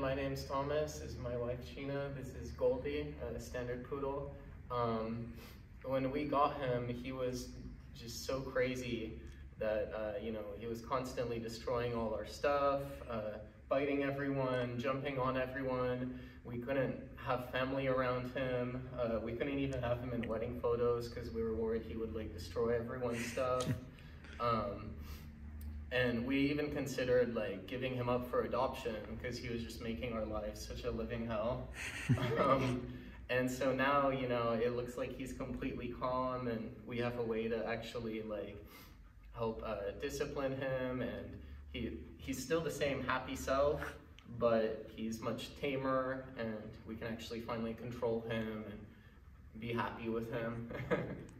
my name's Thomas. This is my wife Sheena. This is Goldy, a standard poodle. Um, when we got him, he was just so crazy that uh, you know he was constantly destroying all our stuff, uh, biting everyone, jumping on everyone. We couldn't have family around him. Uh, we couldn't even have him in wedding photos because we were worried he would like destroy everyone's stuff. And we even considered like giving him up for adoption because he was just making our lives such a living hell. um, and so now, you know, it looks like he's completely calm, and we have a way to actually like help uh, discipline him, and he he's still the same happy self, but he's much tamer, and we can actually finally control him and be happy with him.